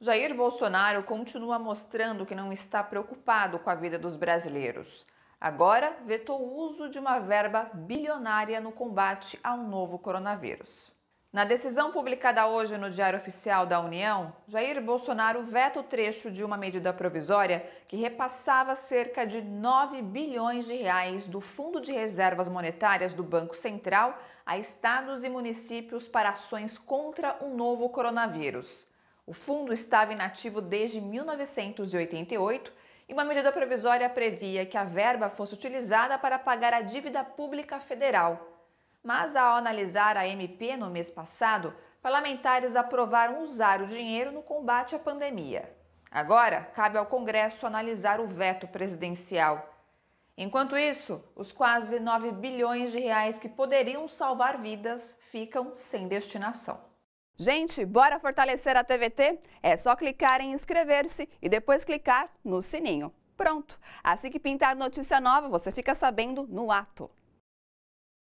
Jair Bolsonaro continua mostrando que não está preocupado com a vida dos brasileiros. Agora, vetou o uso de uma verba bilionária no combate ao novo coronavírus. Na decisão publicada hoje no Diário Oficial da União, Jair Bolsonaro veta o trecho de uma medida provisória que repassava cerca de 9 bilhões de reais do Fundo de Reservas Monetárias do Banco Central a estados e municípios para ações contra o novo coronavírus. O fundo estava inativo desde 1988 e uma medida provisória previa que a verba fosse utilizada para pagar a dívida pública federal mas ao analisar a MP no mês passado, parlamentares aprovaram usar o dinheiro no combate à pandemia. Agora, cabe ao Congresso analisar o veto presidencial. Enquanto isso, os quase 9 bilhões de reais que poderiam salvar vidas ficam sem destinação. Gente, bora fortalecer a TVT? É só clicar em inscrever-se e depois clicar no sininho. Pronto! Assim que pintar notícia nova, você fica sabendo no ato.